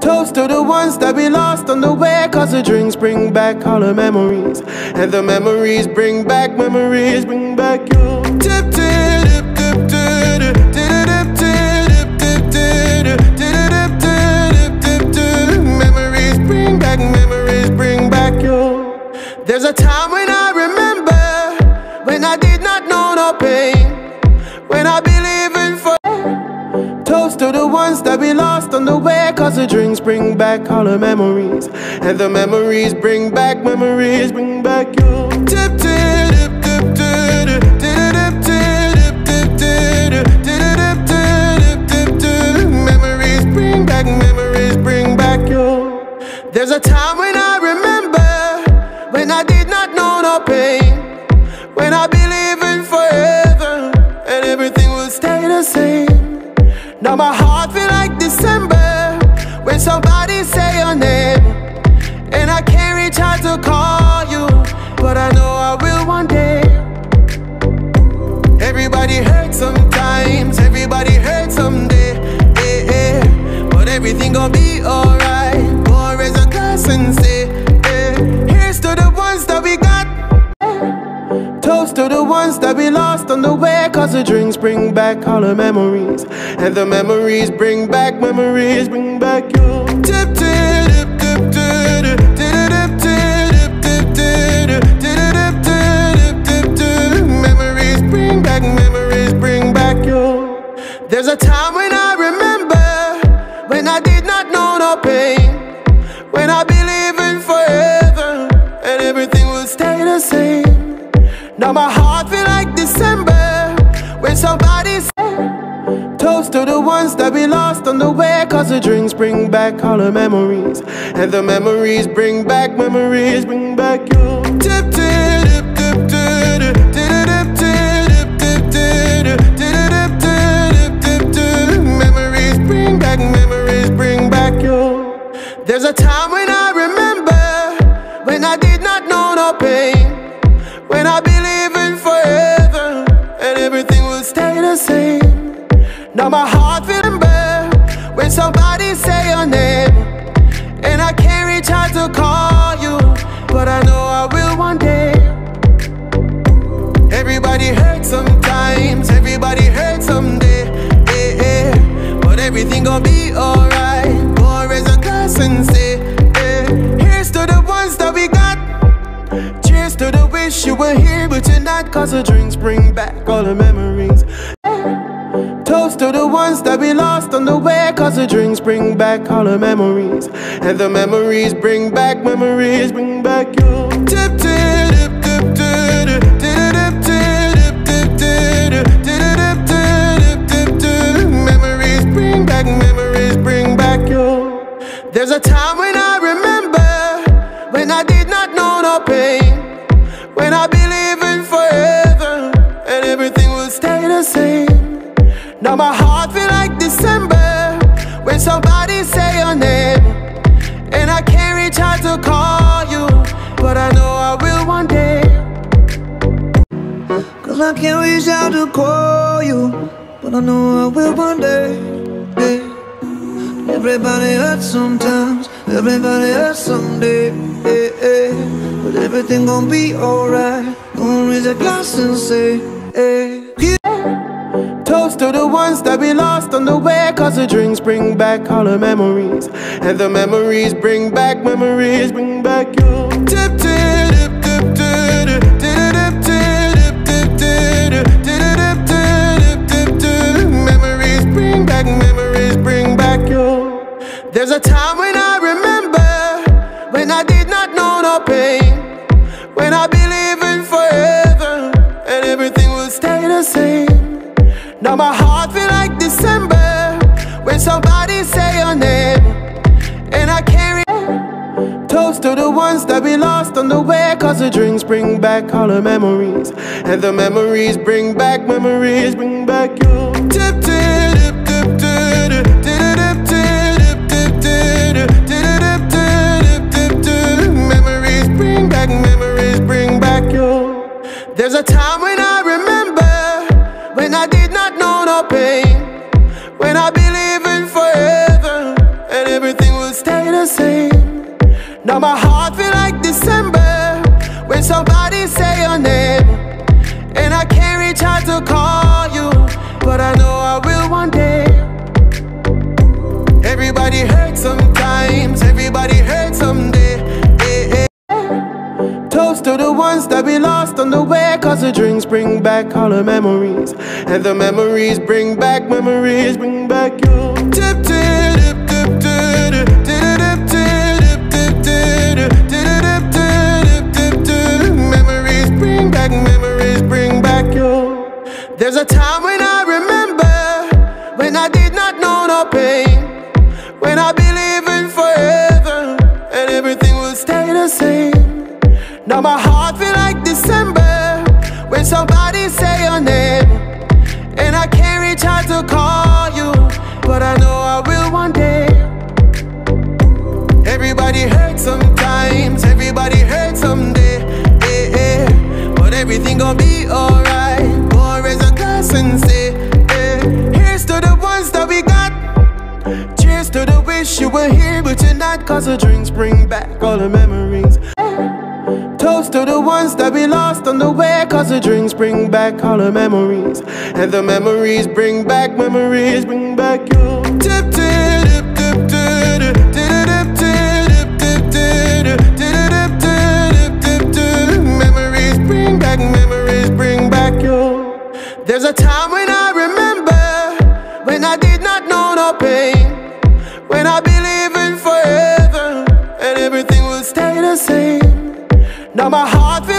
Toast to the ones that we lost on the way. Cause the drinks bring back all the memories. And the memories bring back memories, bring back you. Tip, tip, tip, tip, tip, tip, tip, tip, tip, tip. Memories bring back memories, bring back you. There's a time the drinks bring back all the memories. And the memories bring back memories, bring back you. Tip, tip, tip, tip, tip, tip, tip, tip, tip. Memories bring back memories, bring back you. There's a time when I remember when I did not know no pain. When I believe in forever and everything will stay the same. Now my heart gon' be alright. Go raise a glass and say, eh. Here's to the ones that we got. Toast to the ones that we lost on the way. Cause the drinks bring back all the memories. And the memories bring back memories, bring back you. Tip, tip, tip, tip, tip, tip, tip, tip, tip, tip, tip, tip, tip, tip. Memories bring back memories, bring back you. There's a time when I remember when I did not know no pain. When I believe in forever and everything will stay the same. Now my heart feel like December when somebody say Toast to the ones that we lost on the way Cause the drinks bring back all the memories And the memories bring back memories, bring back you tip, tip, There's a time when I remember When I did not know no pain when I believe in forever and everything will stay the same. Now my heart feeling bad when somebody say your name, and I can't reach out to call you, but I know I will one day. Everybody hurts sometimes, everybody hurts someday, eh, eh. But everything gon' be alright. To the wish you were here, but you're not. Cause the drinks bring back all the memories. Toast to the ones that we lost on the way. Cause the drinks bring back all the memories. And the memories bring back memories, bring back you. Tip, same. Now my heart feel like December when somebody say your name, and I can't reach out to call you, but I know I will one day. Cause I can't reach out to call you, but I know I will one day. Everybody hurts sometimes, everybody hurts someday. But everything gon' be alright. Gonna raise a glass and say, hey. Toast to the ones that we lost on the way. Cause the drinks bring back all the memories. And the memories bring back memories, bring back you. Tip, tip, tip, tip, tip, tip, tip, tip, tip. Memories bring back memories, bring back you. There's a time when I remember when I did not know no pain. When I believe in forever and everything will stay the same. Now my heart feel like December when somebody say your name, and I carry toast to the ones that we lost on the way. Cause the drinks bring back all the memories, and the memories bring back memories, bring back you. Tip tip. Memories bring back, memories bring back you. There's a time when I to the ones that we lost on the way. Cause the drinks bring back all the memories. And the memories bring back memories, bring back you. Tip, tip. There's a time when I remember when I did not know no pain, when I believe in forever and everything will stay the same. Now my heart feel like December when somebody say your name, and I can't reach out to call you, but I know I will one day. Everybody hurts sometimes, everybody hurts someday. Eh, eh. But everything gon' be alright. Go raise a glass and say, eh. Here's to the ones that we got. Cheers to the wish you were here, but you're not. Cause the drinks bring back all the memories. Shouts to the ones that we lost on the way Cause the drinks bring back all the memories And the memories bring back memories Bring back you Tip, tip Memories bring back, memories bring back you There's a time when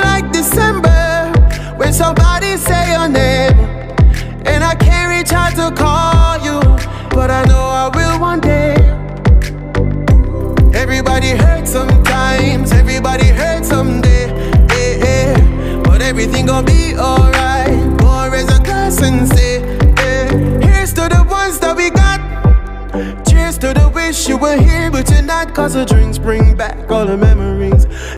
like December when somebody say your name, and I can't reach out to call you, but I know I will one day. Everybody hurts sometimes, everybody hurts someday. Eh, eh. But everything gon' be alright. Go raise a glass and say, eh. Here's to the ones that we got. Cheers to the wish you were here, but you're not. Cause the drinks bring back all the memories.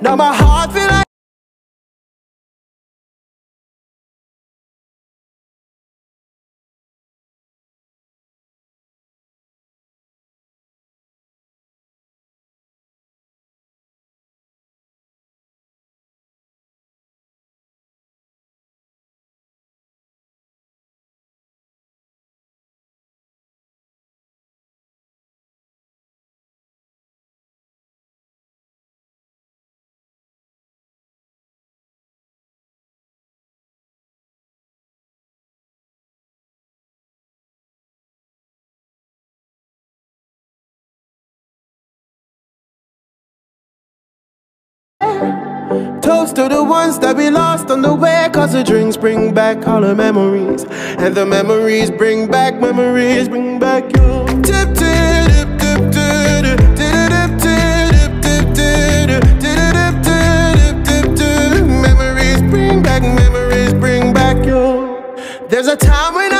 Now my heart Toast to the ones that we lost on the way, cause the drinks bring back all the memories. And the memories bring back memories, bring back you. Tip, tip, tip, tip, tip, tip, tip, tip, tip, tip. Memories bring back memories, bring back you. There's a time when I